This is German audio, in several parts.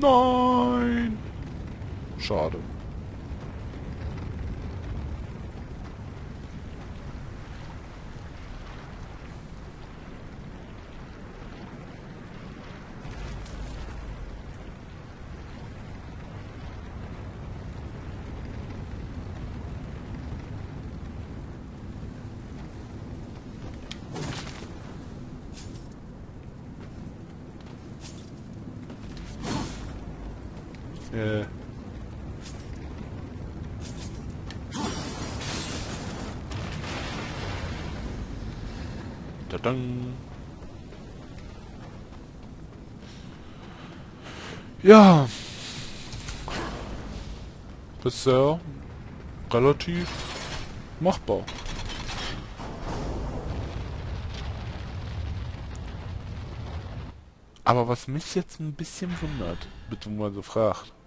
Nein! Schade. Äh. Tadang. Ja. Bisher relativ machbar. Aber was mich jetzt ein bisschen wundert, beziehungsweise fragt,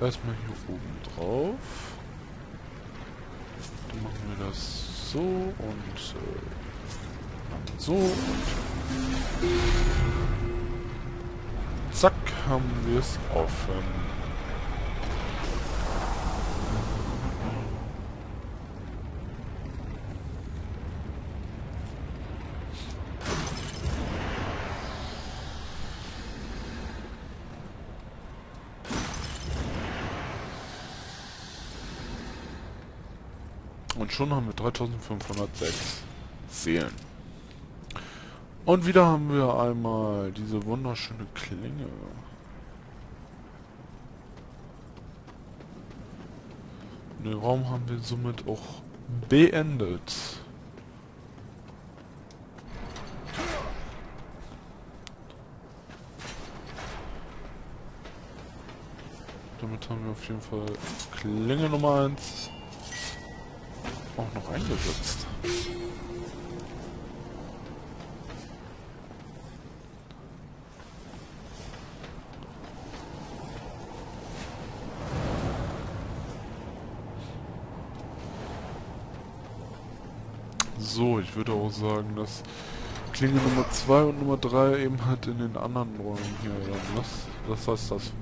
Erstmal hier oben drauf. Dann machen wir das so und äh, so und zack haben wir es offen. Und schon haben wir 3506 Seelen. Und wieder haben wir einmal diese wunderschöne Klinge. Den Raum haben wir somit auch beendet. Damit haben wir auf jeden Fall Klinge Nummer 1 auch noch eingesetzt. So, ich würde auch sagen, dass Klinge Nummer 2 und Nummer 3 eben halt in den anderen Räumen hier dann. Das, das heißt, dass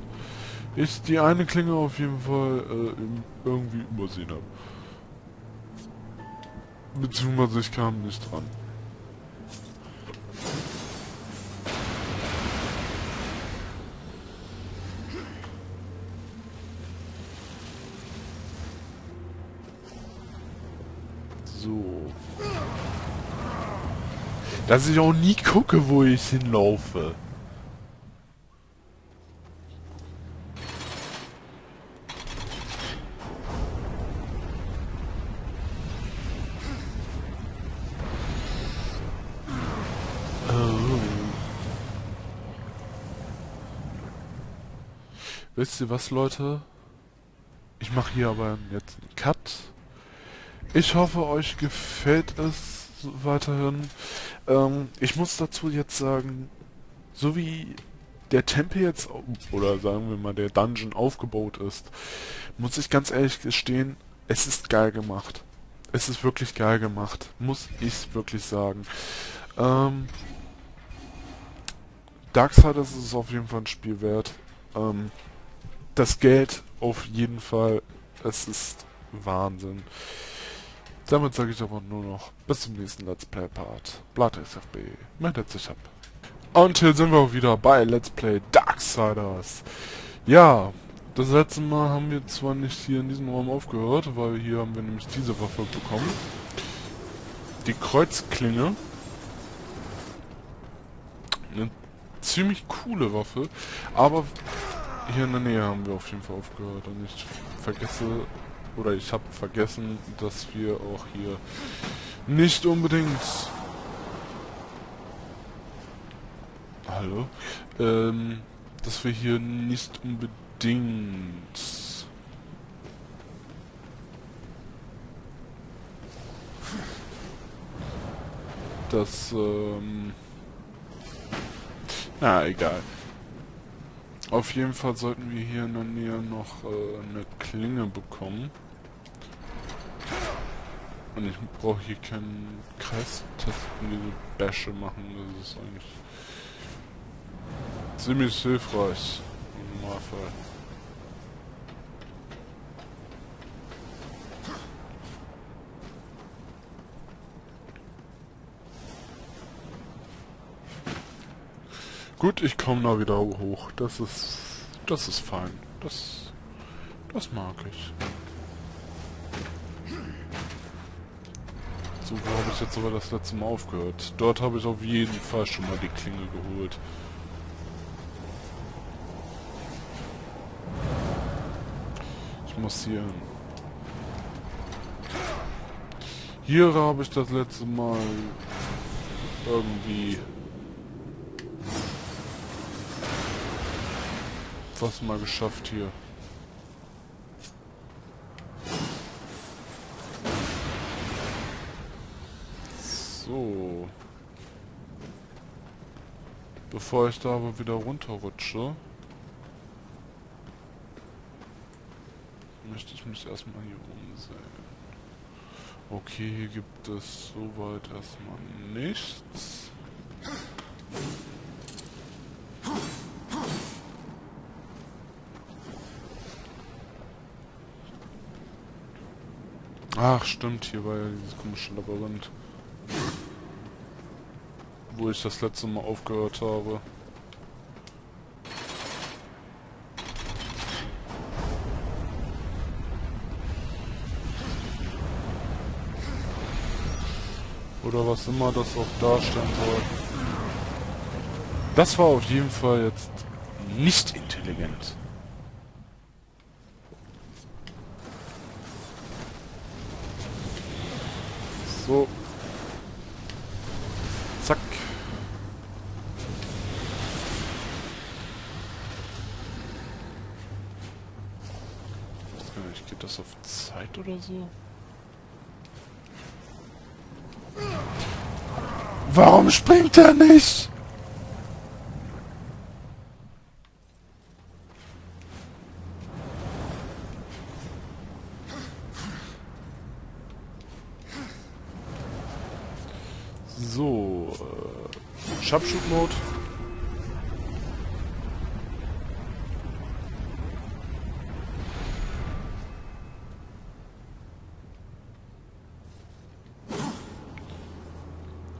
ich die eine Klinge auf jeden Fall äh, irgendwie übersehen habe. Beziehungsweise ich kam nicht dran. So. Dass ich auch nie gucke, wo ich hinlaufe. Wisst ihr was, Leute? Ich mache hier aber jetzt einen Cut. Ich hoffe, euch gefällt es weiterhin. Ähm, ich muss dazu jetzt sagen, so wie der Tempel jetzt, oder sagen wir mal der Dungeon aufgebaut ist, muss ich ganz ehrlich gestehen, es ist geil gemacht. Es ist wirklich geil gemacht, muss ich wirklich sagen. Ähm, Darksiders ist auf jeden Fall ein Spiel wert. Ähm, das Geld auf jeden Fall, es ist Wahnsinn. Damit sage ich aber nur noch bis zum nächsten Let's Play Part. Blatt SFB, meldet sich ab. Und hier sind wir auch wieder bei Let's Play Darksiders. Ja, Das letzte Mal haben wir zwar nicht hier in diesem Raum aufgehört, weil hier haben wir nämlich diese Waffe bekommen. Die Kreuzklinge. Eine ziemlich coole Waffe, aber hier in der Nähe haben wir auf jeden Fall aufgehört und ich vergesse, oder ich habe vergessen, dass wir auch hier nicht unbedingt... Hallo? Ähm, dass wir hier nicht unbedingt das, ähm... Na, egal. Auf jeden Fall sollten wir hier in der Nähe noch äh, eine Klinge bekommen. Und ich brauche hier keinen Kreistest in diese Bäsche machen. Das ist eigentlich ziemlich hilfreich im Normalfall. Gut, ich komme da wieder hoch. Das ist... Das ist fein. Das... Das mag ich. So, wo habe ich jetzt aber das letzte Mal aufgehört? Dort habe ich auf jeden Fall schon mal die Klinge geholt. Ich muss hier hin. Hier habe ich das letzte Mal irgendwie was mal geschafft hier. So. Bevor ich da aber wieder runterrutsche, möchte ich mich erstmal hier umsehen. Okay, hier gibt es soweit erstmal nichts. Ach, stimmt, hier war ja dieses komische Labyrinth. Wo ich das letzte Mal aufgehört habe. Oder was immer das auch darstellen soll. Das war auf jeden Fall jetzt nicht intelligent. So. Zack. Ich weiß gar nicht, geht das auf Zeit oder so? Warum springt er nicht? So, äh, Sharpshoot-Mode.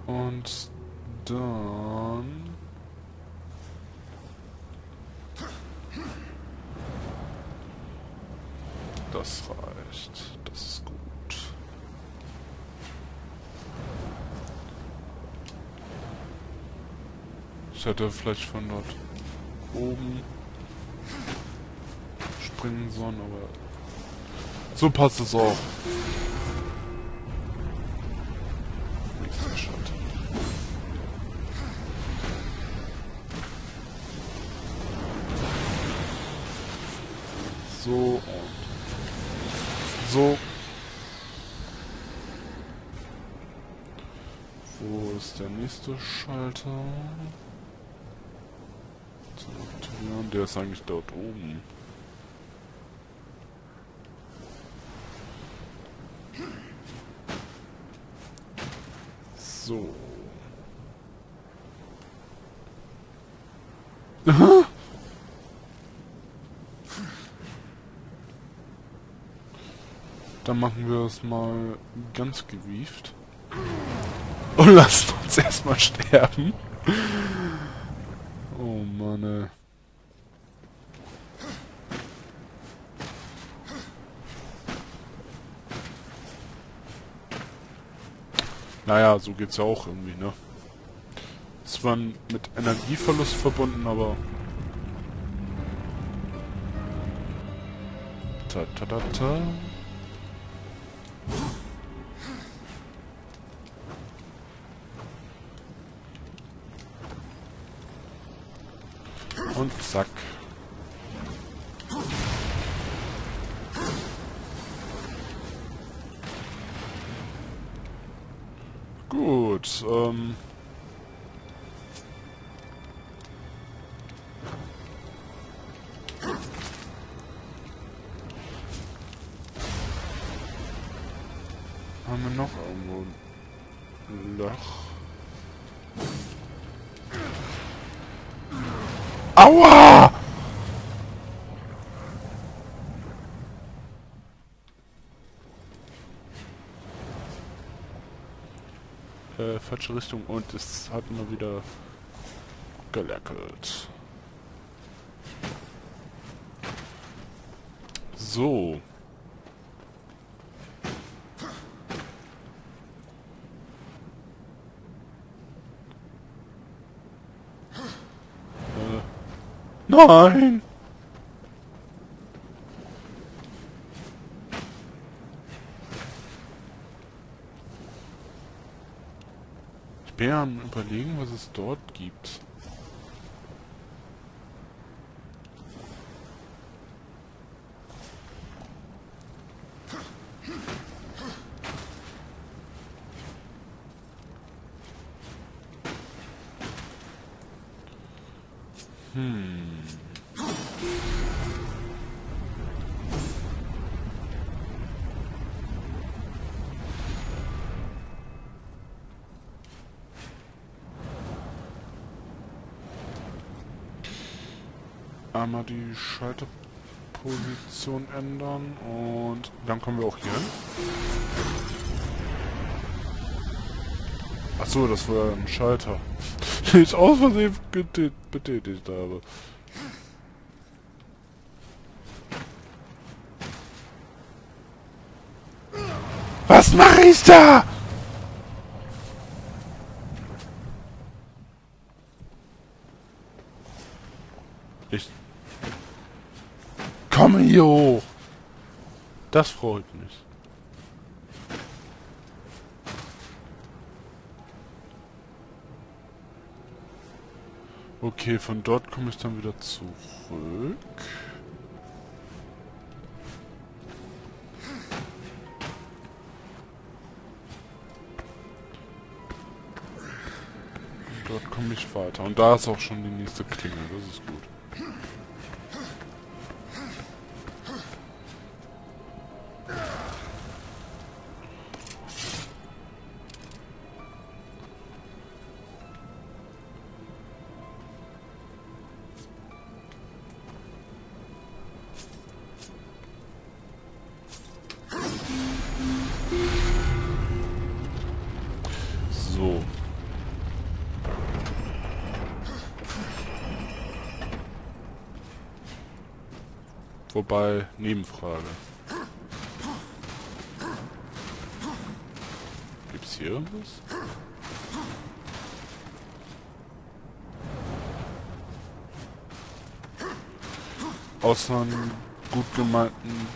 Und dann... Das reicht. Das ist gut. Ich hätte vielleicht von dort oben springen sollen, aber so passt es auch. So so. Wo ist der nächste Schalter? Der ist eigentlich dort oben. So. Dann machen wir es mal ganz gewieft. Und lassen uns erstmal sterben. Oh Mann, ey. Naja, so geht's ja auch irgendwie, ne? Es war mit Energieverlust verbunden, aber... Ta, ta, ta, ta. Zack. Gut, ähm... Haben wir noch irgendwo ein Loch? Aua! Äh, falsche Richtung und es hat mal wieder geleckelt. So. Nein! Ja am überlegen, was es dort gibt. Hm. Einmal die Schalterposition ändern und dann kommen wir auch hier hin. Achso, das war ein Schalter den ich aus Versehen betätigt habe. Was mache ich da? Komme hier hoch. Das freut mich. Okay, von dort komme ich dann wieder zurück. dort komme ich weiter. Und da ist auch schon die nächste Klingel. Das ist gut. Wobei, Nebenfrage. Gibt's hier irgendwas? Außer einen gut gemeinten